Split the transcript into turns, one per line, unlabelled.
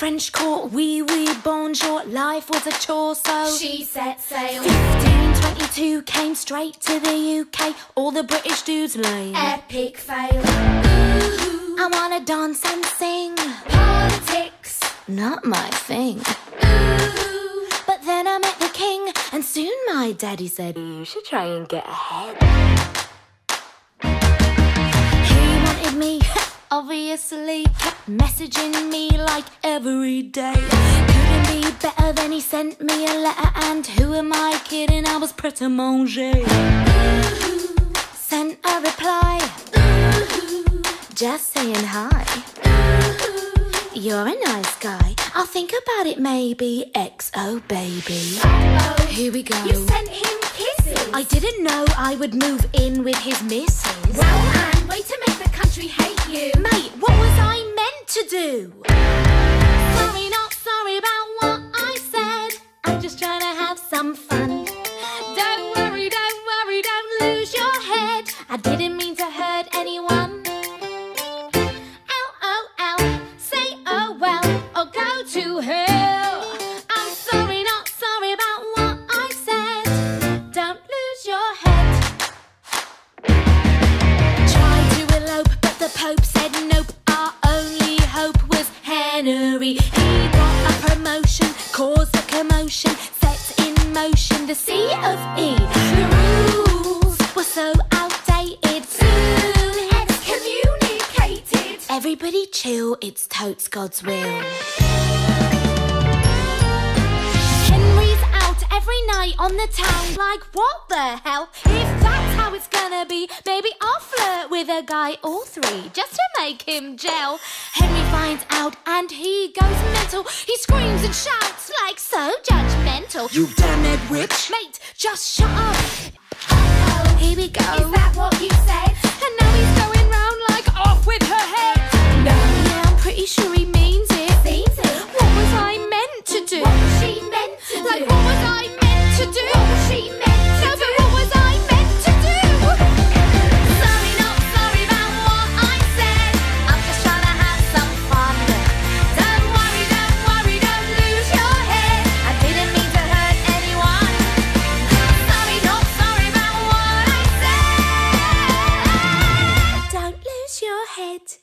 French court, wee wee bonjour. Life was a chore, so
She set sail.
1522 came straight to the UK. All the British dudes lame.
Epic fail. Ooh,
I wanna dance and sing.
politics.
Not my thing.
Ooh,
But then I met the king, and soon my daddy said, You should try and get ahead. Obviously, kept messaging me like every day. Couldn't be better than he sent me a letter, and who am I kidding? I was pret a manger. Sent a reply, just saying hi. You're a nice guy. I'll think about it maybe. XO baby.
oh,
Here we go.
you sent him kisses.
I didn't know I would move in with his missus.
Well, and way to make the country hate you.
Mate, what was I meant to do? Sorry, not sorry about what I said. I'm just trying to have some fun. Don't worry, don't worry, don't lose your head. I didn't mean to hurt anyone. Ow. Say oh well or go to hell. Pope said nope. Our only hope was Henry. He got a promotion, caused a commotion, set in motion the C of E. The rules were so outdated. Soon
Excommunicated.
Everybody chill, it's totes God's will. Every night on the town, like what the hell? If that's how it's gonna be, maybe I'll guy or three just to make him gel. Henry finds out and he goes mental. He screams and shouts like so judgmental.
You damn it witch!
Mate, just shut up. Here we go.
Is that what you said?
And now he's it.